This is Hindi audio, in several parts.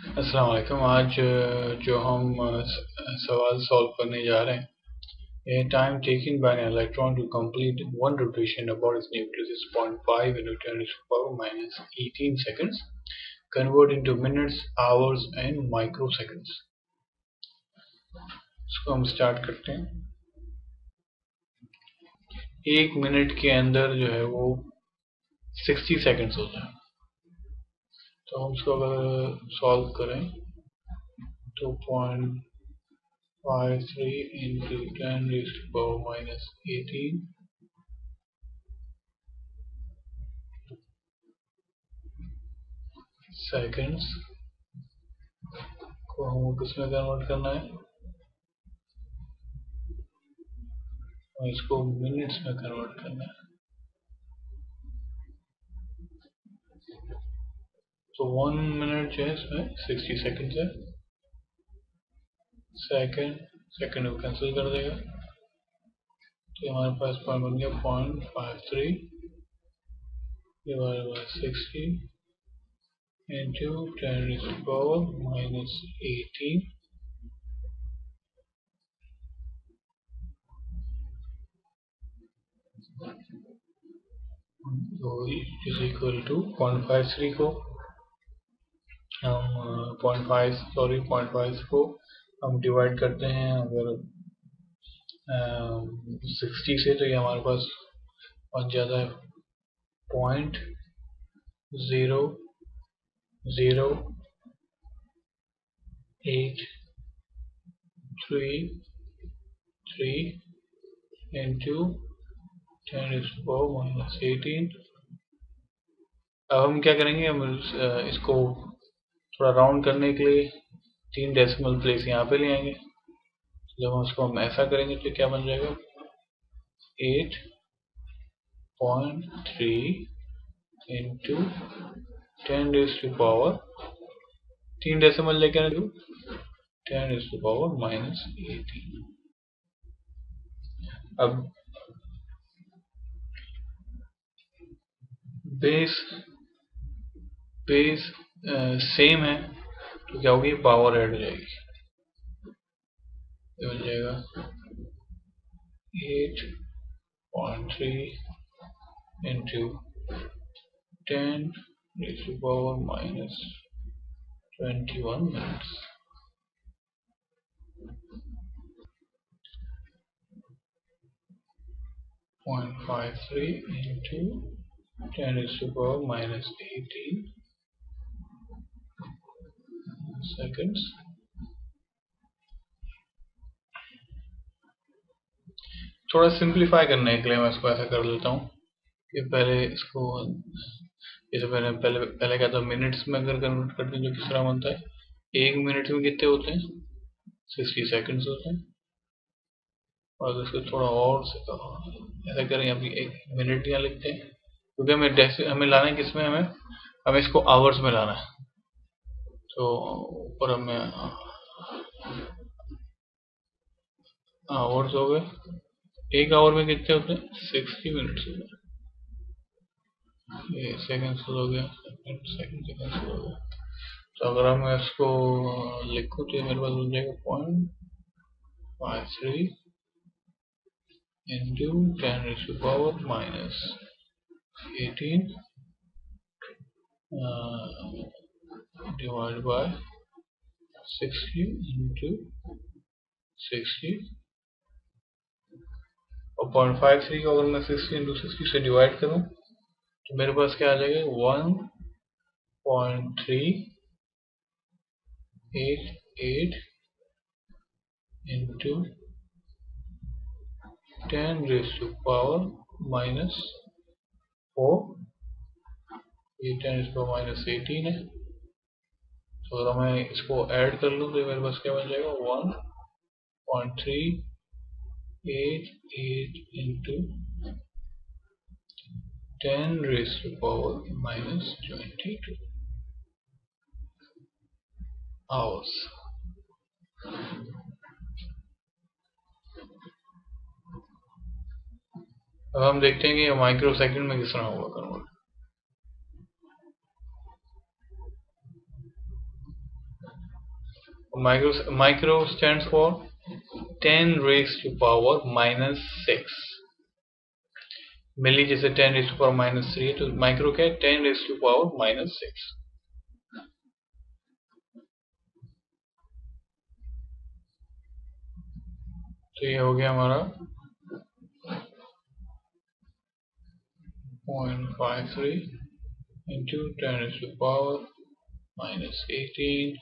अस्सलाम आज जो हम सवाल सॉल्व करने जा रहे हैं time taken by an electron to complete one rotation about its nucleus is 0.5 into 10 to power minus 18 seconds. Convert into minutes, hours and microseconds. इसको हम स्टार्ट करते हैं एक मिनट के अंदर जो है वो 60 सेकंड्स होता है तो हम उसको अगर सॉल्व करें तो point five three into ten power minus eighteen seconds को हम किसमें कन्वर्ट करना है? और इसको मिनट्स में कन्वर्ट करना है। तो वन मिनट जो है इसमें सिक्सटी सेकेंड है। सेकेंड सेकेंड को कैंसिल कर देगा। तो हमारे पास पॉइंट बन गया point five three divide by sixty into ten power minus eighteen तो is equal to point five three को हम point five sorry point five को हम डिवाइड करते हैं, अगर सिक्सटी से तो ये हमारे पास बन जाता है। Point zero zero eight three three into ten minus eighteen अब हम क्या करेंगे? हम इसको थोड़ा राउंड करने के लिए तीन डेसिमल प्लेस यहाँ पे ले आएँगे। जब हम उसको हम ऐसा करेंगे तो क्या बन जाएगा? Eight point three into ten raise to power तीन डेसिमल लेके आने ten raise to power minus eighteen अब बेस बेस सेम है तो क्या होगी? पावर ऐड हो जाएगी। हो जाएगा। Eight point three into ten to power minus twenty one minutes point five three into ten to power minus eighteen seconds. थोड़ा सिंप्लीफाई करने के लिए मैं इसको ऐसा कर लेता हूँ कि पहले इसको जैसे पहले पहले पहले क्या था मिनट्स में अगर कन्वर्ट करते हैं, जो किस तरह बनता है? एक मिनट में कितने होते हैं? सिक्सटी सेकंड्स होते हैं। और इसको थोड़ा और ऐसा करें, अभी एक मिनट यहाँ लिखते हैं। क्योंकि हमें हमें लाना है किसमें? हमें हमें इसको आवर्स में लाना है। तो ऊपर हमें आवर्स हो गए। एक आवर में कितने होते हैं? सिक्सटी मिनट्स हो गए। ये सेकंड्स हो गया सेकंड सेकंड सेकंड्स हो गया तो अगर हम इसको लिखूँ तो मेरे पास हो जाएगा point five three into ten to power minus eighteen divided by 60 into 60 और पॉइंट फाइव थ्री को अगर मैं सिक्सटी इंटू सिक्सटी से डिवाइड करूँ तो मेरे पास क्या आ जाएगा? One point three eight eight into ten raise to power minus four ये ten raise power minus eighteen है। तो अगर मैं इसको ऐड कर लूँ तो मेरे पास क्या बन जाएगा? One point three eight eight into ten raise to power minus twenty two hours अब हम देखते हैं कि माइक्रो सेकंड में किस तरह होगा convert micro micro stands for 10 raised to power minus 6 मिली जैसे 10 raised to power minus 3 तो माइक्रो क्या है 10 raised to power minus 6 तो ये हो गया हमारा 0.53 into 10 raised to power minus 18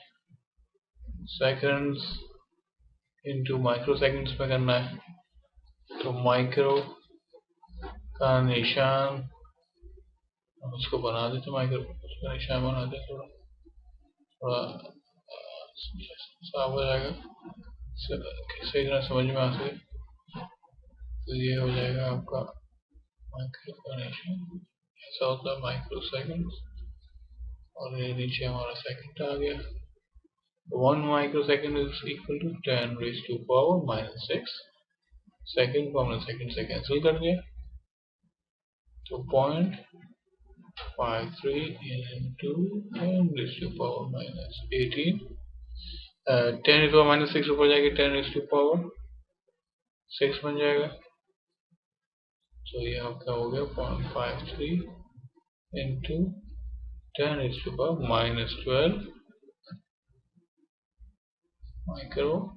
seconds into microseconds में करना है। तो माइक्रो का निशान, हम इसको बना देते माइक्रो उसका निशान बना देते थोड़ा। थोड़ा, साफ़ हो जाएगा। सही तरह समझ में आ सके। तो ये हो जाएगा आपका माइक्रो का निशान। ऐसा होता है माइक्रो सेकंड और ये नीचे हमारा सेकंड आ गया। 1 microsecond is equal to 10 raised to power minus 6 second को हमने सेकंड से कैंसिल कर दिया। तो point five three into ten raise to power minus eighteen ten is minus six ऊपर जाएगी ten raise to power six बन जाएगा। तो ये आपका हो गया point five three into ten raise to power minus twelve Micro.